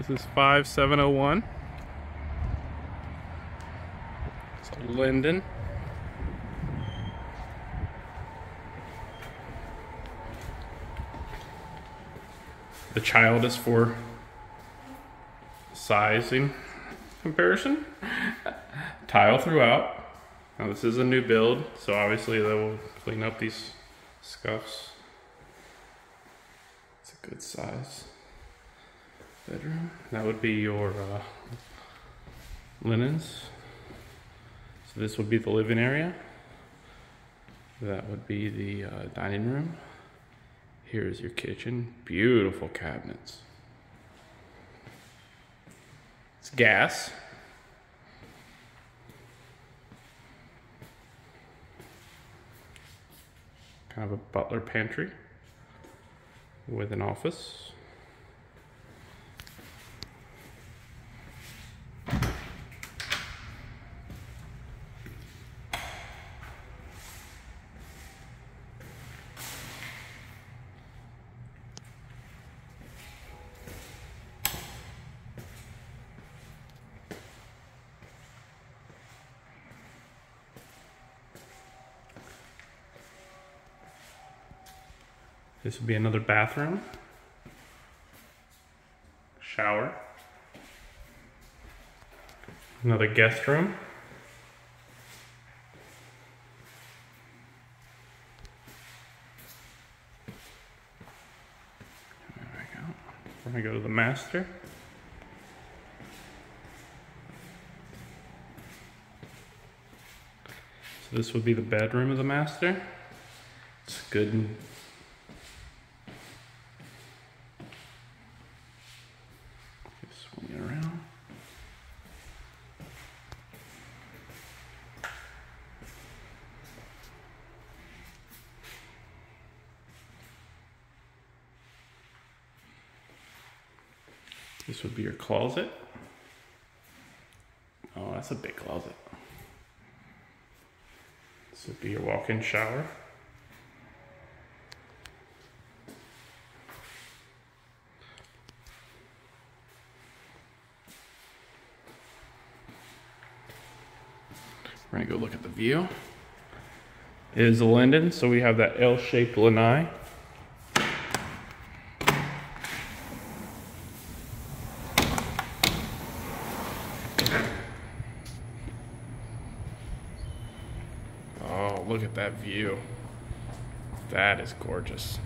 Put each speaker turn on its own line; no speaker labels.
This is 5701. It's a Linden. The child is for sizing comparison. Tile throughout. Now this is a new build, so obviously they will clean up these scuffs. It's a good size bedroom. That would be your uh, linens. So this would be the living area. That would be the uh, dining room. Here's your kitchen. Beautiful cabinets. It's gas. Kind of a butler pantry with an office. This would be another bathroom. Shower. Another guest room. There we go. Gonna go to the master. So this would be the bedroom of the master. It's good and This would be your closet. Oh, that's a big closet. This would be your walk-in shower. We're gonna go look at the view. It is a linden, so we have that L-shaped lanai. Oh, look at that view. That is gorgeous.